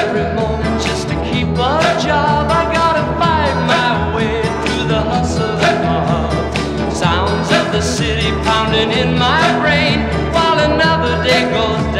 every moment just to keep a job. I gotta fight my way through the hustle and the Sounds of the city pounding in my brain while another day goes